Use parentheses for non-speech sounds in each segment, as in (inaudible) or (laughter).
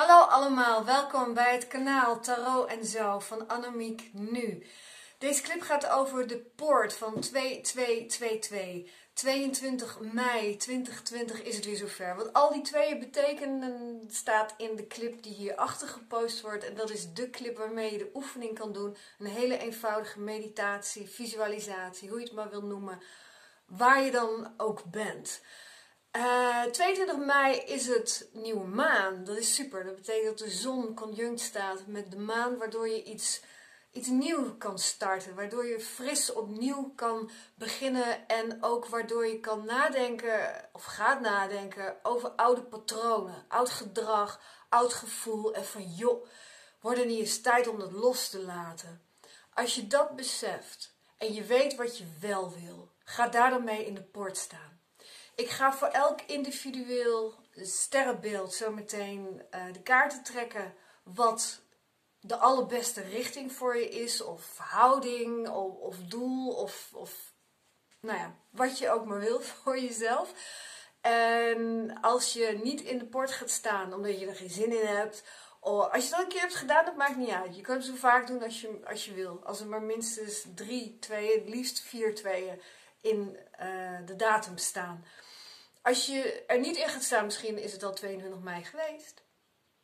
Hallo allemaal, welkom bij het kanaal Tarot en Zo van Annemiek Nu. Deze clip gaat over de poort van 2222. 22 mei 2020 is het weer zover. Wat al die tweeën betekenen staat in de clip die hierachter gepost wordt. En dat is de clip waarmee je de oefening kan doen. Een hele eenvoudige meditatie, visualisatie, hoe je het maar wil noemen. Waar je dan ook bent. Uh, eh, 22 mei is het nieuwe maan. Dat is super. Dat betekent dat de zon conjunct staat met de maan, waardoor je iets, iets nieuws kan starten. Waardoor je fris opnieuw kan beginnen en ook waardoor je kan nadenken of gaat nadenken over oude patronen, oud gedrag, oud gevoel en van joh, wordt er niet eens tijd om dat los te laten. Als je dat beseft en je weet wat je wel wil, ga daar dan mee in de poort staan. Ik ga voor elk individueel sterrenbeeld zometeen uh, de kaarten trekken wat de allerbeste richting voor je is, of verhouding, of, of doel, of, of nou ja, wat je ook maar wil (laughs) voor jezelf. En als je niet in de poort gaat staan omdat je er geen zin in hebt, of als je dat een keer hebt gedaan, dat maakt niet uit. Je kunt het zo vaak doen als je, als je wil. Als er maar minstens drie tweeën, het liefst vier tweeën in uh, de datum staan. Als je er niet in gaat staan, misschien is het al 22 mei geweest.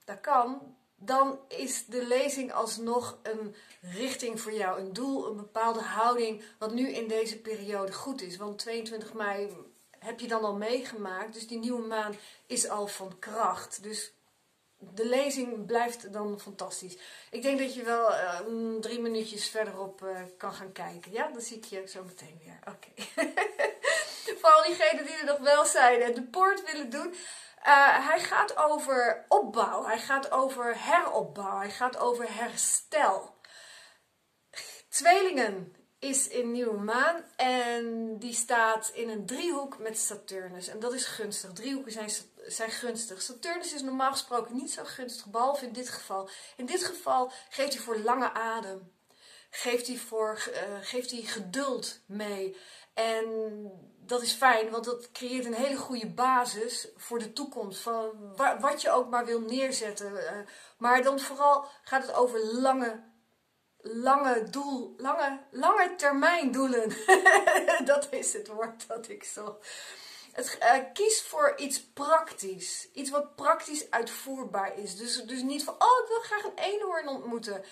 Dat kan. Dan is de lezing alsnog een richting voor jou, een doel, een bepaalde houding, wat nu in deze periode goed is. Want 22 mei heb je dan al meegemaakt, dus die nieuwe maan is al van kracht. Dus de lezing blijft dan fantastisch. Ik denk dat je wel uh, drie minuutjes verderop uh, kan gaan kijken. Ja, dan zie ik je zo meteen weer. Oké. (laughs) Voor al diegenen die er nog wel zijn en de poort willen doen. Uh, hij gaat over opbouw. Hij gaat over heropbouw. Hij gaat over herstel. Tweelingen is in nieuwe maan en die staat in een driehoek met Saturnus. En dat is gunstig. Driehoeken zijn, zijn gunstig. Saturnus is normaal gesproken niet zo gunstig, behalve in dit geval. In dit geval geeft hij voor lange adem. Geeft hij, voor, uh, geeft hij geduld mee. En dat is fijn, want dat creëert een hele goede basis voor de toekomst. Van wat je ook maar wil neerzetten. Eh, maar dan vooral gaat het over lange, lange doel, lange, lange termijn doelen. (laughs) dat is het woord dat ik zo. Uh, kies voor iets praktisch. Iets wat praktisch uitvoerbaar is. Dus, dus niet van, oh ik wil graag een eenhoorn ontmoeten.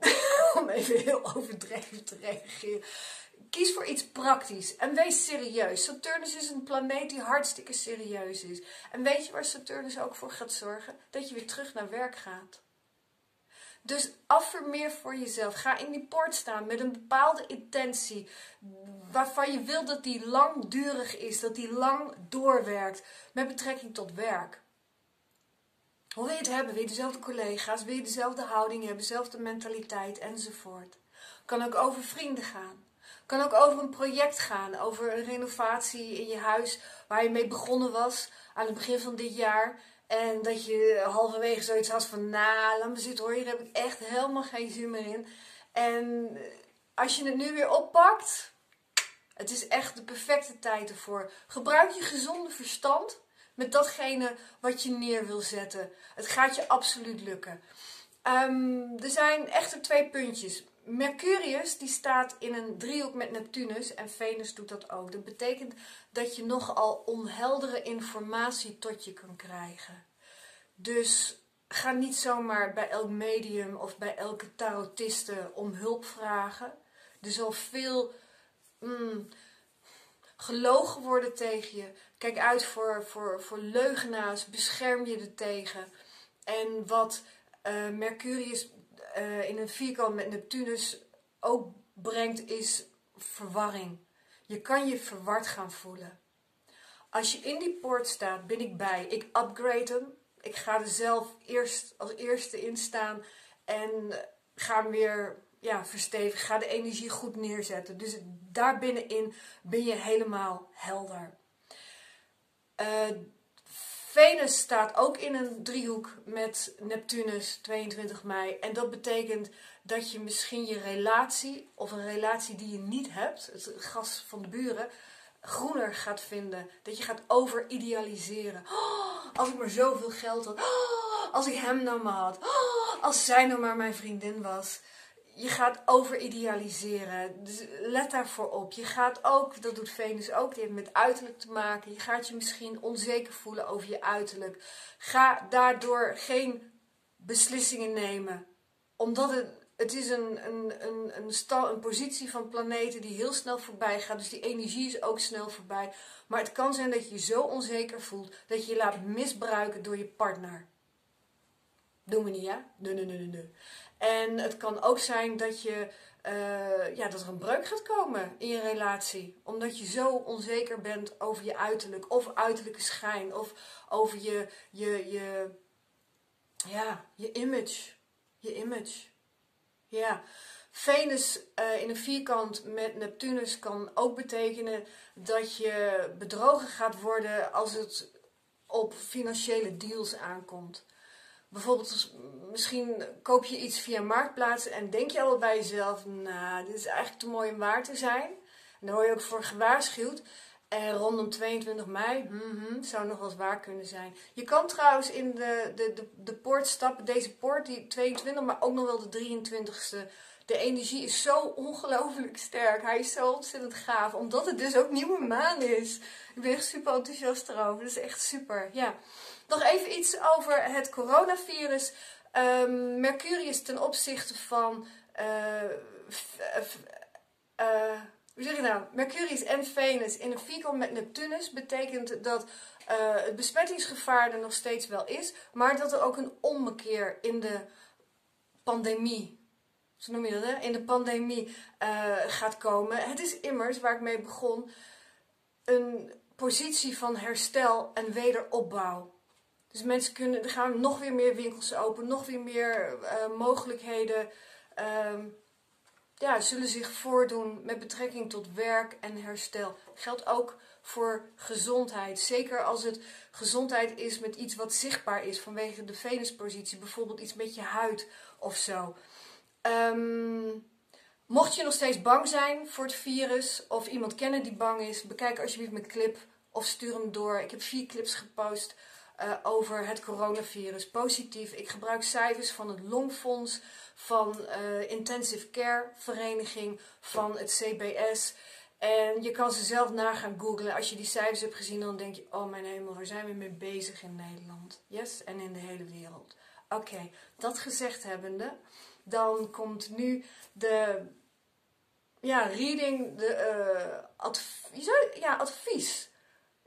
(laughs) Om even heel overdreven te reageren kies voor iets praktisch en wees serieus. Saturnus is een planeet die hartstikke serieus is. En weet je waar Saturnus ook voor gaat zorgen? Dat je weer terug naar werk gaat. Dus affirmeer voor jezelf. Ga in die poort staan met een bepaalde intentie. Waarvan je wilt dat die langdurig is. Dat die lang doorwerkt. Met betrekking tot werk. Hoe wil je het hebben? Wil je dezelfde collega's? Wil je dezelfde houding hebben? Dezelfde mentaliteit? Enzovoort. Kan ook over vrienden gaan kan ook over een project gaan, over een renovatie in je huis waar je mee begonnen was aan het begin van dit jaar. En dat je halverwege zoiets had van, nou, laat me zitten hoor, hier heb ik echt helemaal geen zin meer in. En als je het nu weer oppakt, het is echt de perfecte tijd ervoor. Gebruik je gezonde verstand met datgene wat je neer wil zetten. Het gaat je absoluut lukken. Um, er zijn echter twee puntjes. Mercurius die staat in een driehoek met Neptunus en Venus doet dat ook. Dat betekent dat je nogal onheldere informatie tot je kan krijgen. Dus ga niet zomaar bij elk medium of bij elke tarotiste om hulp vragen. Er zal veel mm, gelogen worden tegen je. Kijk uit voor, voor, voor leugenaars, bescherm je er tegen. En wat uh, Mercurius uh, in een vierkant met Neptunus ook brengt, is verwarring. Je kan je verward gaan voelen. Als je in die poort staat, ben ik bij. Ik upgrade hem. Ik ga er zelf eerst als eerste in staan en ga hem weer ja, verstevigen. Ga de energie goed neerzetten. Dus daar binnenin ben je helemaal helder. Uh, Venus staat ook in een driehoek met Neptunus 22 mei. En dat betekent dat je misschien je relatie of een relatie die je niet hebt, het gas van de buren, groener gaat vinden. Dat je gaat overidealiseren. Oh, als ik maar zoveel geld had. Oh, als ik hem nou maar had. Oh, als zij nou maar mijn vriendin was. Je gaat overidealiseren. Dus let daarvoor op. Je gaat ook, dat doet Venus ook, die heeft met uiterlijk te maken. Je gaat je misschien onzeker voelen over je uiterlijk. Ga daardoor geen beslissingen nemen. Omdat het, het is een, een, een, een, een positie van planeten die heel snel voorbij gaat. Dus die energie is ook snel voorbij. Maar het kan zijn dat je je zo onzeker voelt dat je je laat misbruiken door je partner. Doen we niet, hè? Nee, nee, nee, nee. En het kan ook zijn dat, je, uh, ja, dat er een breuk gaat komen in je relatie. Omdat je zo onzeker bent over je uiterlijk. Of uiterlijke schijn. Of over je, je, je, ja, je image. Je image. Ja. Venus uh, in een vierkant met Neptunus kan ook betekenen dat je bedrogen gaat worden als het op financiële deals aankomt. Bijvoorbeeld, misschien koop je iets via Marktplaats en denk je al bij jezelf, nou, dit is eigenlijk te mooi om waar te zijn. En daar word je ook voor gewaarschuwd. En rondom 22 mei, mm zou nog wel eens waar kunnen zijn. Je kan trouwens in de, de, de, de poort stappen, deze poort, die 22, maar ook nog wel de 23ste. De energie is zo ongelooflijk sterk. Hij is zo ontzettend gaaf, omdat het dus ook nieuwe maan is. Ik ben echt super enthousiast erover. Dat is echt super, ja. Nog even iets over het coronavirus. Um, Mercurius ten opzichte van... Uh, hoe zeg je nou? Mercurius en Venus in een vierkant met Neptunus betekent dat uh, het besmettingsgevaar er nog steeds wel is, maar dat er ook een ommekeer in de pandemie, zo noem je dat hè, in de pandemie gaat komen. Het is immers, waar ik mee begon, een positie van herstel en wederopbouw. Dus mensen kunnen, er gaan nog weer meer winkels open, nog weer meer uh, mogelijkheden uh, ja, zullen zich voordoen met betrekking tot werk en herstel. Geldt ook voor gezondheid. Zeker als het gezondheid is met iets wat zichtbaar is vanwege de Venuspositie. Bijvoorbeeld iets met je huid of zo. Um, mocht je nog steeds bang zijn voor het virus of iemand kennen die bang is, bekijk alsjeblieft mijn clip of stuur hem door. Ik heb vier clips gepost uh, over het coronavirus. Positief. Ik gebruik cijfers van het Longfonds, van uh, Intensive Care Vereniging, van het CBS. En je kan ze zelf na gaan googlen. Als je die cijfers hebt gezien, dan denk je: Oh mijn hemel, waar zijn we mee bezig in Nederland? Yes, en in de hele wereld. Oké, dat gezegd hebbende, dan komt nu de ja, reading, de advies, ja, advies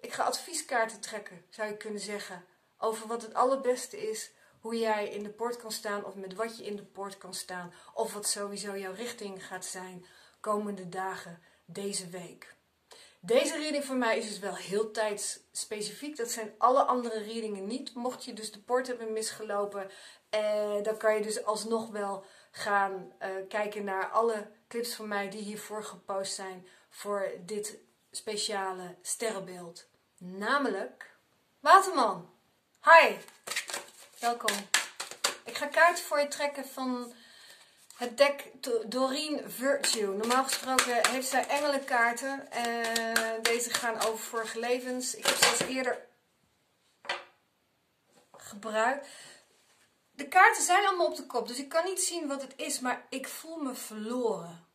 ik ga advieskaarten trekken, zou je kunnen zeggen. Over wat het allerbeste is, hoe jij in de poort kan staan of met wat je in de poort kan staan. Of wat sowieso jouw richting gaat zijn komende dagen, deze week. Deze reading voor mij is dus wel heel tijdsspecifiek. Dat zijn alle andere readingen niet. Mocht je dus de poort hebben misgelopen, eh, dan kan je dus alsnog wel gaan eh, kijken naar alle clips van mij die hiervoor gepost zijn voor dit speciale sterrenbeeld. Namelijk Waterman. Hi, welkom. Ik ga kaarten voor je trekken van het deck Doreen Virtue. Normaal gesproken heeft zij engelenkaarten. En deze gaan over vorige levens. Ik heb ze al eerder gebruikt. De kaarten zijn allemaal op de kop, dus ik kan niet zien wat het is, maar ik voel me verloren.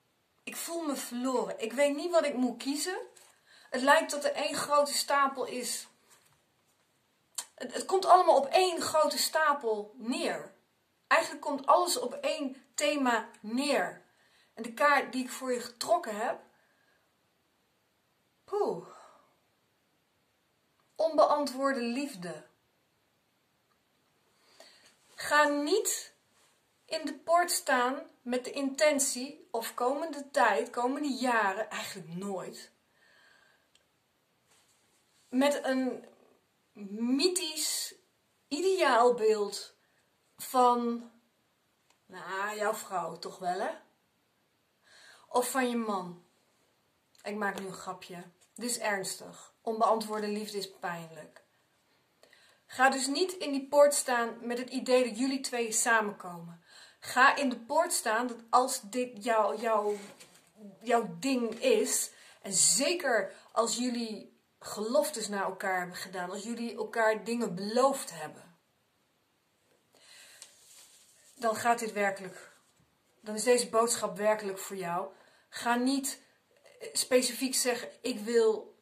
Ik voel me verloren. Ik weet niet wat ik moet kiezen. Het lijkt dat er één grote stapel is. Het, komt allemaal op één grote stapel neer. Eigenlijk komt alles op één thema neer. En de kaart die ik voor je getrokken heb. Poeh. Onbeantwoorde liefde. Ga niet in de poort staan met de intentie, of komende tijd, komende jaren, eigenlijk nooit, met een mythisch ideaalbeeld van, nou, jouw vrouw toch wel, hè? Of van je man. Ik maak nu een grapje. Dit is ernstig. Onbeantwoorde liefde is pijnlijk. Ga dus niet in die poort staan met het idee dat jullie twee samenkomen. Ga in de poort staan dat als dit jouw jou, jouw ding is, en zeker als jullie geloftes naar elkaar hebben gedaan, als jullie elkaar dingen beloofd hebben. dan gaat dit werkelijk, dan is deze boodschap werkelijk voor jou. Ga niet eh, specifiek zeggen, ik wil,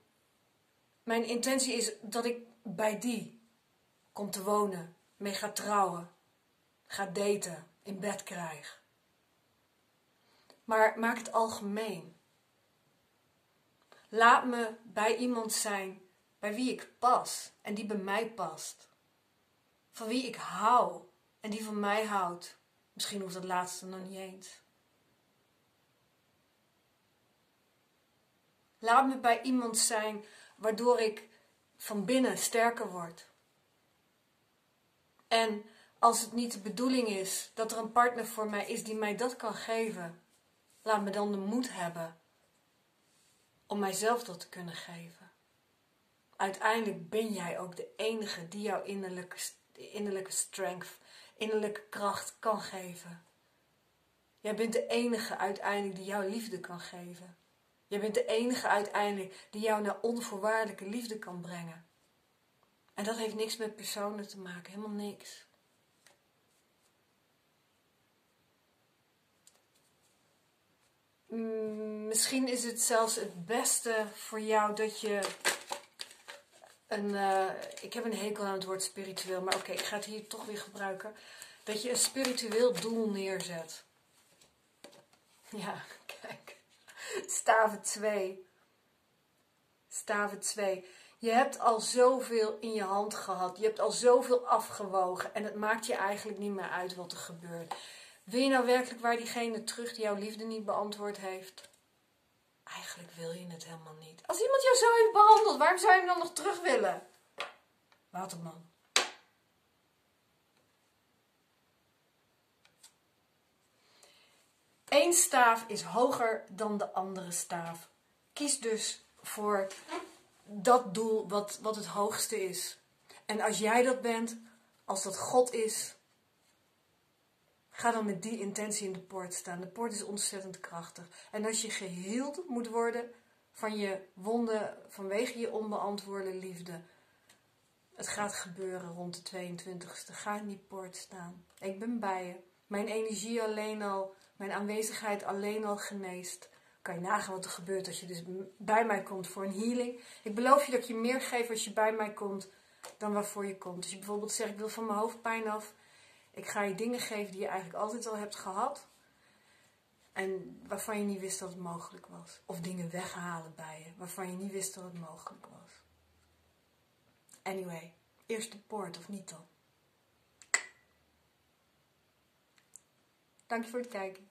mijn intentie is dat ik bij die kom te wonen, mee ga trouwen, ga daten, in bed krijg. Maar maak het algemeen. Laat me bij iemand zijn bij wie ik pas en die bij mij past. Van wie ik hou en die van mij houdt. Misschien hoeft dat laatste nog niet eens. Laat me bij iemand zijn waardoor ik van binnen sterker word. En als het niet de bedoeling is dat er een partner voor mij is die mij dat kan geven, laat me dan de moed hebben om mijzelf dat te kunnen geven. Uiteindelijk ben jij ook de enige die jouw innerlijke, innerlijke strength, innerlijke kracht kan geven. Jij bent de enige uiteindelijk die jouw liefde kan geven. Jij bent de enige uiteindelijk die jou naar onvoorwaardelijke liefde kan brengen. En dat heeft niks met personen te maken, helemaal niks. Misschien is het zelfs het beste voor jou dat je een. Uh, ik heb een hekel aan het woord spiritueel, maar oké, ik ga het hier toch weer gebruiken. Dat je een spiritueel doel neerzet. (laughs) Ja, kijk. Staven 2. Staven 2. Je hebt al zoveel in je hand gehad. Je hebt al zoveel afgewogen. En het maakt je eigenlijk niet meer uit wat er gebeurt. Wil je nou werkelijk waar diegene terug die jouw liefde niet beantwoord heeft? Eigenlijk wil je het helemaal niet. Als iemand jou zo heeft behandeld, waarom zou je hem dan nog terug willen? Waterman. Eén staaf is hoger dan de andere staaf. Kies dus voor dat doel wat, wat het hoogste is. En als jij dat bent, als dat God is, Ga dan met die intentie in de poort staan. De poort is ontzettend krachtig. En als je geheeld moet worden van je wonden vanwege je onbeantwoorde liefde, het gaat gebeuren rond de 22e. Ga in die poort staan. Ik ben bij je. Mijn energie alleen al, mijn aanwezigheid alleen al geneest. Kan je nagaan wat er gebeurt als je dus bij mij komt voor een healing. Ik beloof je dat ik je meer geef als je bij mij komt dan waarvoor je komt. Als je bijvoorbeeld zegt, ik wil van mijn hoofdpijn af ik ga je dingen geven die je eigenlijk altijd al hebt gehad. En waarvan je niet wist dat het mogelijk was. Of dingen weghalen bij je waarvan je niet wist dat het mogelijk was. Anyway, eerst de poort of niet dan? Dank je voor het kijken.